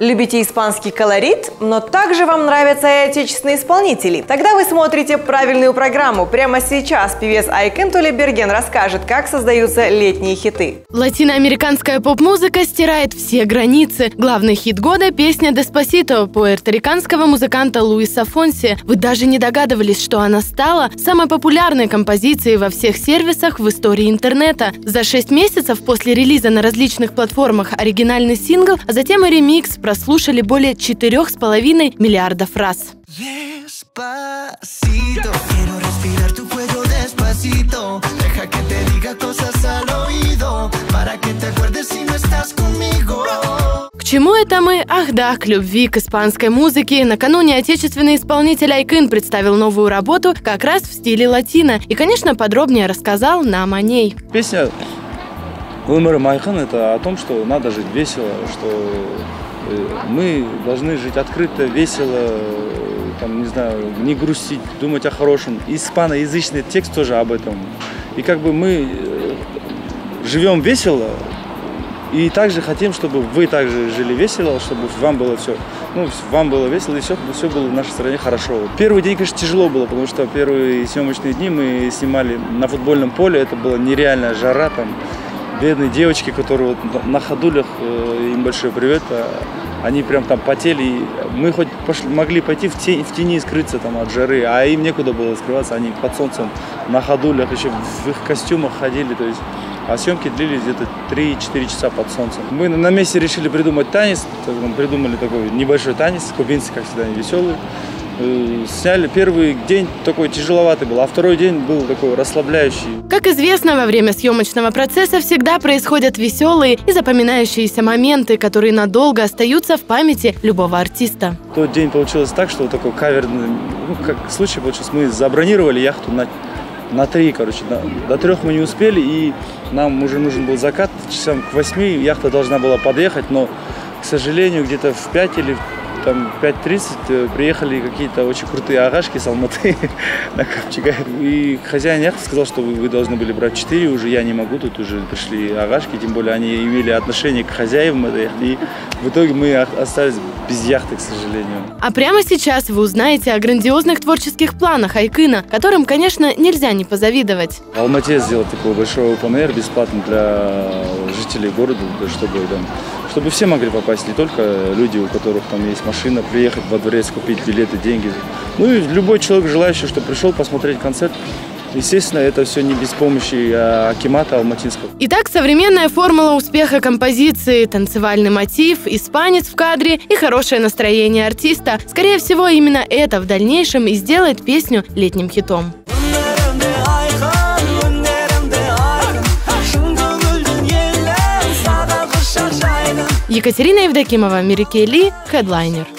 Любите испанский колорит, но также вам нравятся и отечественные исполнители? Тогда вы смотрите правильную программу. Прямо сейчас певец Айкен Толиберген расскажет, как создаются летние хиты. Латиноамериканская поп-музыка стирает все границы. Главный хит года – песня «Деспасито» пуэрториканского музыканта Луиса Фонси. Вы даже не догадывались, что она стала самой популярной композицией во всех сервисах в истории интернета. За шесть месяцев после релиза на различных платформах оригинальный сингл, а затем и ремикс – прослушали более 4,5 миллиардов раз. Despacito, quiero respirar tu cuello despacito. Deja que te diga cosas al oído, para que te acuerdes si no estás conmigo. К чему это мы? Ах да, к любви к испанской музыке. Накануне отечественный исполнитель Айкын представил новую работу как раз в стиле латино. И, конечно, подробнее рассказал нам о ней. Песня «Умер Майхан» — это о том, что надо жить весело, что мы должны жить открыто, весело, там, не знаю, не грустить, думать о хорошем. Испаноязычный текст тоже об этом. И как бы мы э, живем весело, и также хотим, чтобы вы также жили весело, чтобы вам было все, ну, вам было весело, и все, все было в нашей стране хорошо. Первый день, конечно, тяжело было, потому что первые съемочные дни мы снимали на футбольном поле, это была нереальная жара, там, бедные девочки, которые вот на ходулях, э, им большой привет, а они прям там потели. Мы хоть пошли, могли пойти в тени, в тени скрыться там от жары, а им некуда было скрываться, они под солнцем на ходулях еще в их костюмах ходили, то есть а съемки длились где-то 3-4 часа под солнцем. Мы на месте решили придумать танец, придумали такой небольшой танец, кубинцы, как всегда, веселые. Э, сняли первый день такой тяжеловатый был, а второй день был такой расслабляющий. Как известно, во время съемочного процесса всегда происходят веселые и запоминающиеся моменты, которые надолго остаются в памяти любого артиста. Тот день получилось так, что такой каверный, ну, как случай получился, мы забронировали яхту на на три, короче, до, до трех мы не успели, и нам уже нужен был закат, часам к восьми яхта должна была подъехать, но, к сожалению, где-то в пять или там 5.30 э, приехали какие-то очень крутые агашки с Алматы на Копчега. И хозяин яхты сказал, что вы, вы должны были брать 4, уже я не могу, тут уже пришли агашки, тем более они имели отношение к хозяевам этой яхты. И в итоге мы остались без яхты, к сожалению. А прямо сейчас вы узнаете о грандиозных творческих планах Айкына, которым, конечно, нельзя не позавидовать. В Алмате сделал такой большой open air бесплатно для жителей города, чтобы там чтобы все могли попасть, не только люди, у которых там есть машина, приехать во дворец, купить билеты, деньги. Ну и любой человек, желающий, что пришел посмотреть концерт, Естественно, это все не без помощи а, Акимата Алматинского. Итак, современная формула успеха композиции, танцевальный мотив, испанец в кадре и хорошее настроение артиста. Скорее всего, именно это в дальнейшем и сделает песню летним хитом. Екатерина Евдокимова, Мерикели, хедлайнер.